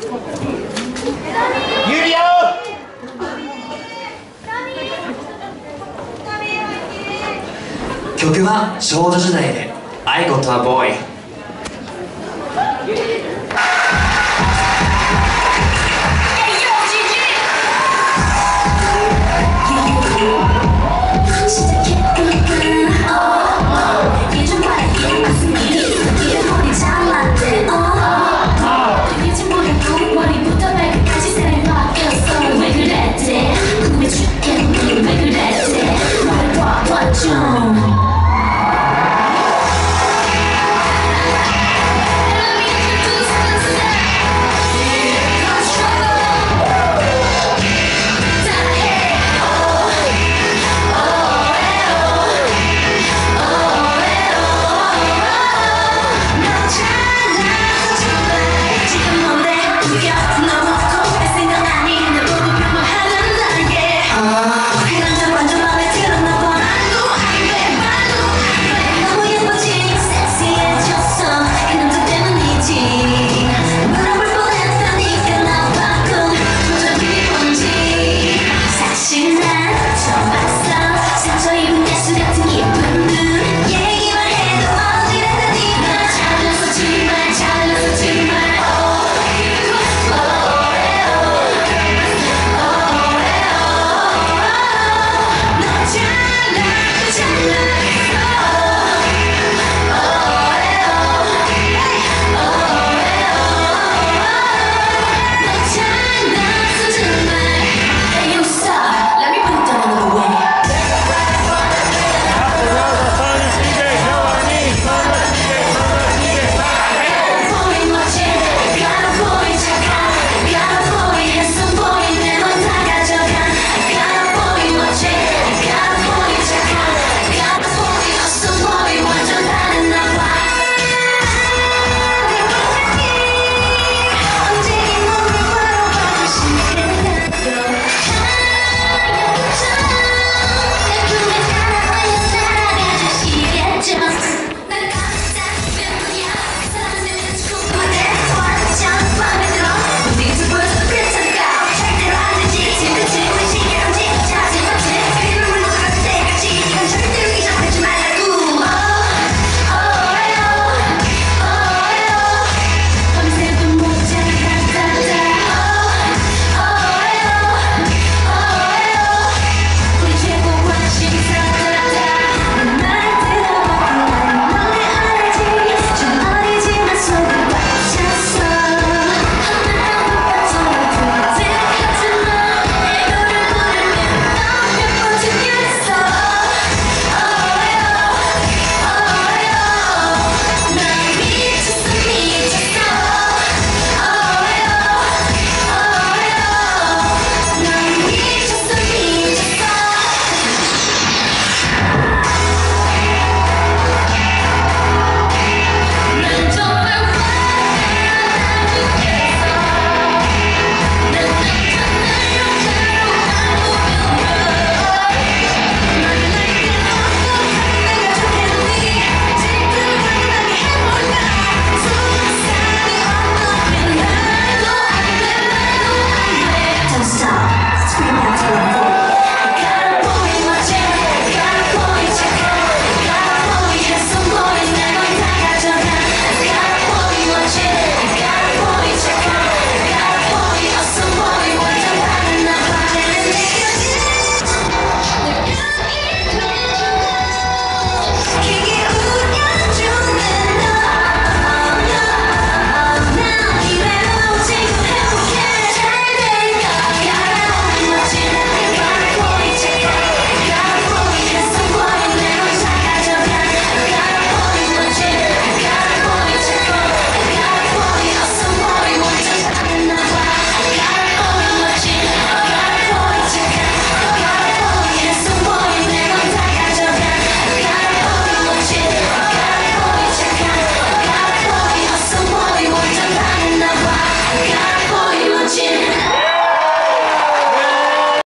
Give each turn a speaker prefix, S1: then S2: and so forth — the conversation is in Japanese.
S1: ユリアー
S2: 曲は少女時代で「愛イコとはボーイ」。